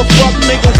a fuck nigga